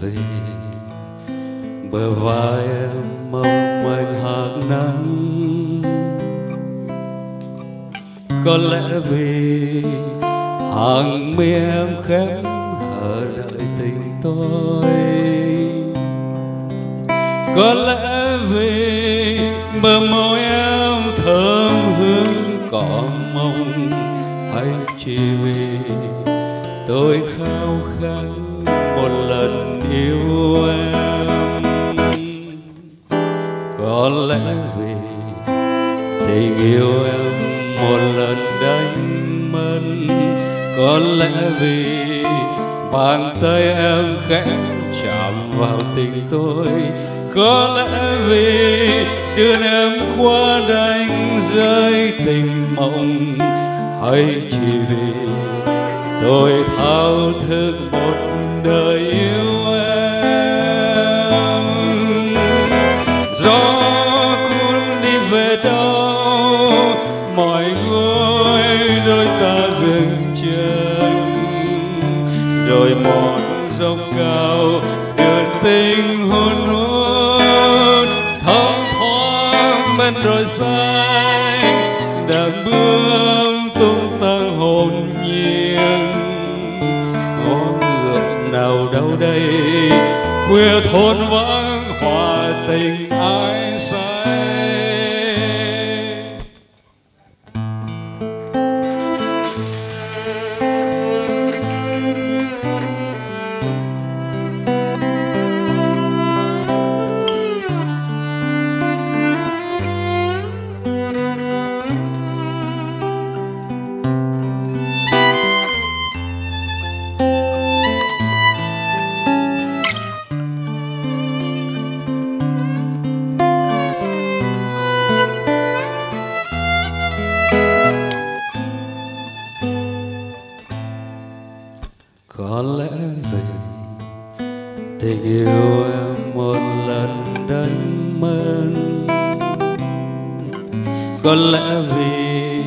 về bờ vai em mong manh hạt nắng. Có lẽ vì hàng mi em khép hờ đợi tình tôi. Có lẽ vì bờ môi em thơm hương cỏ mong hay chỉ vì tôi khao khát một lần yêu em. Có lẽ vì tình yêu em một lần đánh mất, có lẽ vì bàn tay em khẽ chạm vào tình tôi, có lẽ vì đưa em qua đánh rơi tình mộng, hay chỉ vì tôi thao thức một đời dừng chân đôi mòn dốc cao, đường tình hôn hôn. Thong thoáng bên rồi say đang bướm tung tăng hồn nhiên. Có ngược nào đâu đây khuya thôn vắng có lẽ vì tình yêu em một lần đánh mất có lẽ vì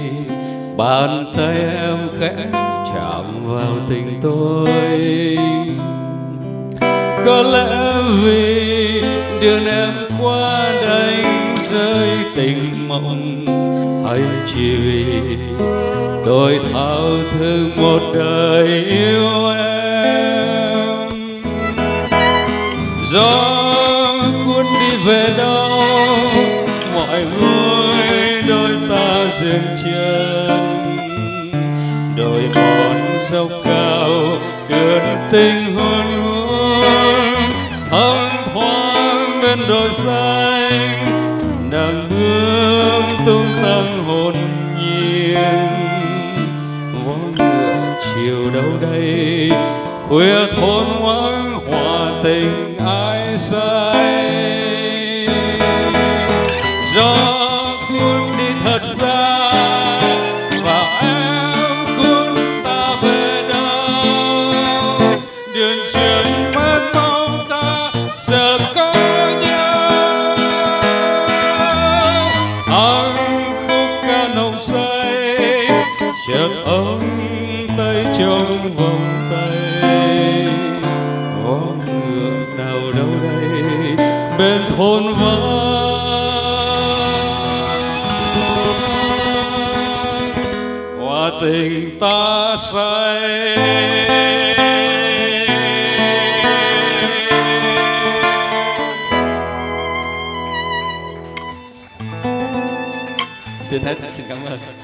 bàn tay em khẽ chạm vào tình tôi. Có lẽ vì đưa em qua đánh rơi tình mộng hay chỉ vì tôi thao thức một đời yêu em. Gió cuốn đi về đâu, mọi người đôi ta dừng chân. Đôi mòn dốc cao đường tình hôn hôn thấm thoáng bên đồi xanh đâu đây? Khuya thôn vắng hòa tình ai say? Gió cuốn đi thật xa, và em cuốn ta về đâu? Đường chuyện mất mong ta giờ có nhau. Anh khúc ca nồng say, chợt ấm trong vòng tay. Vó ngựa nào đâu đây, bên thôn vắng. Hòa tình ta say. Xin hết, xin cảm ơn.